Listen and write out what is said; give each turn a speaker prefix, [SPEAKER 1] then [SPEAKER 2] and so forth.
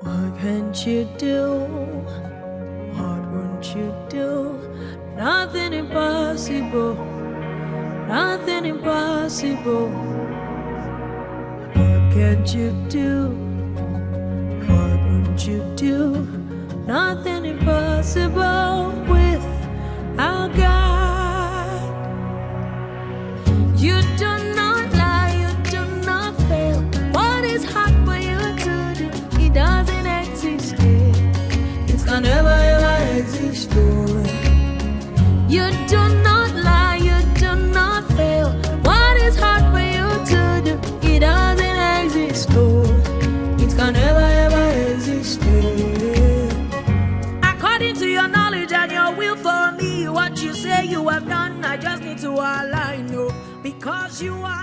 [SPEAKER 1] What can't you do? What won't you do? Nothing impossible. Nothing impossible. What can't you do? What won't you do? Nothing impossible. You do not lie, you do not fail. What is hard for you to do? It doesn't exist. yet. It can never ever exist. You do not lie, you do not fail. What is hard for you to do? It doesn't exist. Never ever exist. According to your knowledge and your will for me, what you say you have done, I just need to align. Because you are.